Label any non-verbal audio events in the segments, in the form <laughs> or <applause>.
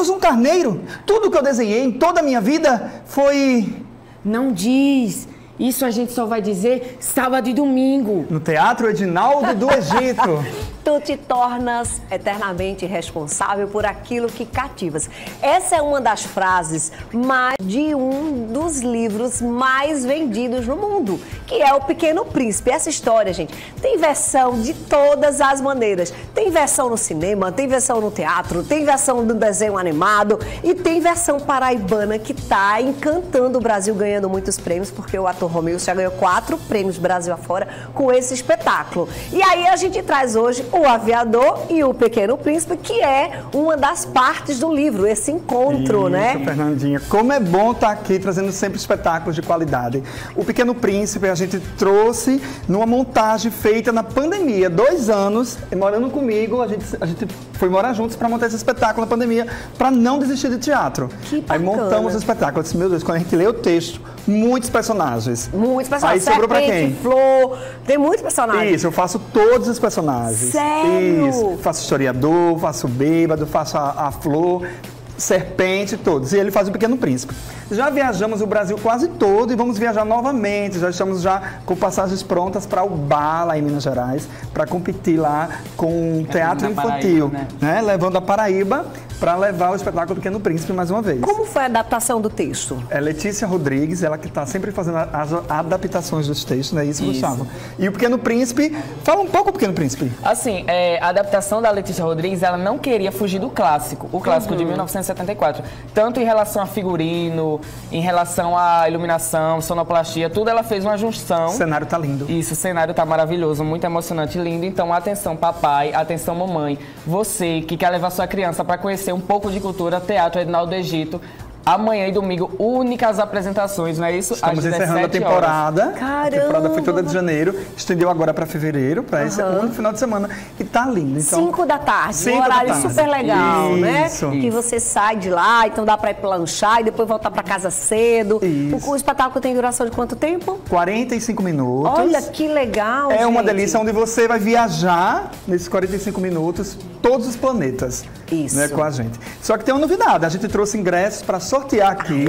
menos um carneiro. Tudo que eu desenhei em toda a minha vida foi Não diz. Isso a gente só vai dizer sábado e domingo. no Teatro Edinaldo do Egito. <laughs> Tu te tornas eternamente responsável por aquilo que cativas. Essa é uma das frases mais de um dos livros mais vendidos no mundo, que é O Pequeno Príncipe. Essa história, gente, tem versão de todas as maneiras. Tem versão no cinema, tem versão no teatro, tem versão do desenho animado e tem versão paraibana que tá encantando o Brasil, ganhando muitos prêmios, porque o ator Romeu já ganhou quatro prêmios Brasil afora com esse espetáculo. E aí a gente traz hoje o Aviador e o Pequeno Príncipe, que é uma das partes do livro, esse encontro, Isso, né? Fernandinha. Como é bom estar aqui trazendo sempre espetáculos de qualidade. O Pequeno Príncipe a gente trouxe numa montagem feita na pandemia. Dois anos, morando comigo, a gente, a gente foi morar juntos para montar esse espetáculo na pandemia, para não desistir de teatro. Que Aí montamos o espetáculo. Eu disse, meu Deus, quando a gente lê o texto, muitos personagens. Muitos personagens. Aí sobrou pra quem? Flor, tem muitos personagens. Isso, eu faço todos os personagens. Sério? Isso. Faço historiador, faço bêbado, faço a, a flor, serpente, todos. E ele faz o Pequeno Príncipe. Já viajamos o Brasil quase todo e vamos viajar novamente. Já estamos já com passagens prontas para o Bar, lá em Minas Gerais, para competir lá com teatro na infantil, Paraíba, né? Levando a Paraíba para levar o espetáculo Pequeno Príncipe mais uma vez. Como foi a adaptação do texto? É Letícia Rodrigues, ela que está sempre fazendo as adaptações dos textos, não é isso, Isso. Gustavo? E o Pequeno Príncipe, fala um pouco do Pequeno Príncipe. Assim, é, a adaptação da Letícia Rodrigues, ela não queria fugir do clássico, o clássico de 1974. Tanto em relação a figurino, em relação à iluminação, sonoplastia, tudo ela fez uma junção. O cenário tá lindo. Isso, o cenário tá maravilhoso, muito emocionante, lindo. Então, atenção papai, atenção mamãe. Você que quer levar sua criança para conhecer um pouco de cultura, Teatro Edinaldo do Egito. Amanhã e domingo, únicas apresentações, não é isso? Estamos encerrando a 17 horas. temporada. A Caramba! temporada foi toda de janeiro, estendeu agora para fevereiro, para esse único final de semana. E tá lindo. Então, Cinco da tarde, Cinco um horário tarde. super legal, né? Isso. Que você sai de lá, então dá pra ir planchar e depois voltar pra casa cedo. Isso. O, o espetáculo tem duração de quanto tempo? 45 minutos. Olha que legal, É uma gente. delícia onde você vai viajar nesses 45 minutos todos os planetas. Isso. Né, com a gente. Só que tem uma novidade, a gente trouxe ingressos para sortear aqui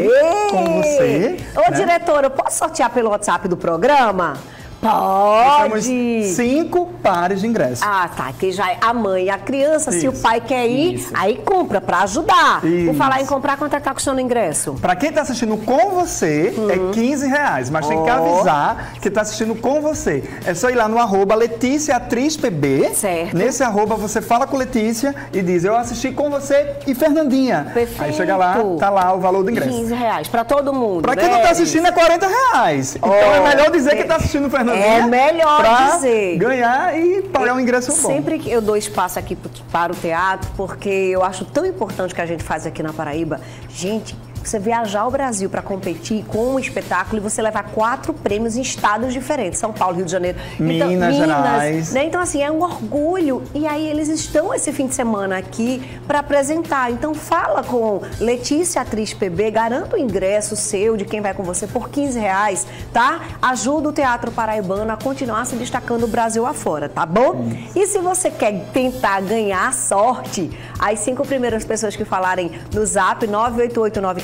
com você. Ô, né? diretora, eu posso sortear pelo WhatsApp do programa? Pode! cinco pares de ingressos. Ah, tá. Que já é a mãe e a criança, se o Isso. pai quer ir, Isso. aí compra pra ajudar. Por Isso. falar em comprar, quanto é que tá custando o ingresso? Pra quem tá assistindo com você, é 15 reais. Mas tem que Uhum. Avisar que tá assistindo com você. É só ir lá no arroba Letícia Atriz PB. Certo. Nesse arroba você fala com Letícia e diz, eu assisti com você e Fernandinha. Perfeito. Aí chega lá, tá lá o valor do ingresso. 15 reais pra todo mundo. Pra quem né? não tá assistindo é 40 reais. Então Ó, é melhor dizer que tá assistindo o Fernandinha. É melhor dizer. ganhar e pagar um ingresso bom. Sempre que eu dou espaço aqui para o teatro, porque eu acho tão importante o que a gente faz aqui na Paraíba. Gente, você viajar ao Brasil para competir com um espetáculo e você levar quatro prêmios em estados diferentes, São Paulo, Rio de Janeiro, Minas Gerais. né? Então assim é um orgulho e aí eles estão esse fim de semana aqui para apresentar. Então fala com Letícia Atriz PB, garanta o ingresso seu de quem vai com você por 15 reais, tá? Ajuda o Teatro Paraibano a continuar se destacando o Brasil afora, tá bom? E se você quer tentar ganhar sorte, as cinco primeiras pessoas que falarem no zap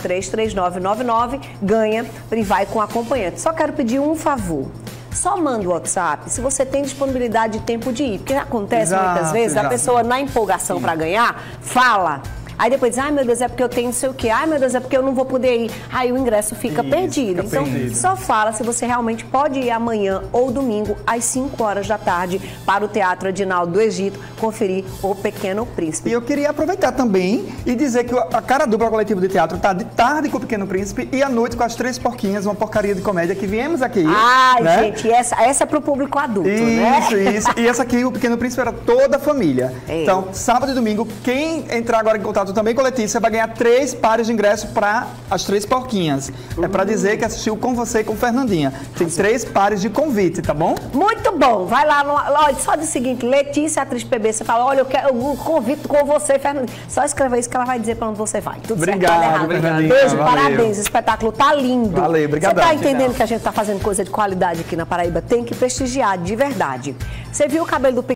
988933999 ganha e vai com acompanhante. Só quero pedir um favor. Só manda o WhatsApp se você tem disponibilidade de tempo de ir. Porque acontece Exato, muitas vezes, a exato. pessoa na empolgação para ganhar, fala. Aí depois diz, ai meu Deus, é porque eu tenho não sei o quê. Ai meu Deus, é porque eu não vou poder ir. Aí o ingresso fica Isso, perdido. fica então, perdido. só fala se você realmente pode ir amanhã ou domingo, às 5 horas da tarde, para o Teatro Adinaldo do Egito, conferir O Pequeno Príncipe. E eu queria aproveitar também e dizer que a cara dupla coletivo de teatro tá de tarde com o Pequeno Príncipe e à noite com as Três Porquinhas, uma porcaria de comédia que viemos aqui. Ai, né? gente, essa, essa é pro público adulto, né? Isso, isso. E essa aqui, o Pequeno Príncipe, era toda a família. É. Então, sábado e domingo, quem entrar agora em contato também com a Letícia vai ganhar três pares de ingresso para as Três Porquinhas. É para dizer que assistiu com você e com Fernandinha. Tem três pares de convite, tá bom? Muito bom. Vai lá, no, olha, só o seguinte, Letícia, atriz PB, você fala, olha, eu quero eu convido com você, Fernando. Só escrever isso que ela vai dizer pra onde você vai. Tudo Obrigado, certo, errado. Fernandinha. Beijo, Valeu. parabéns, o espetáculo tá lindo. Valeu, obrigadão. Você tá entendendo que a gente tá fazendo coisa de qualidade aqui na Paraíba? Tem que prestigiar, de verdade. Você viu o cabelo do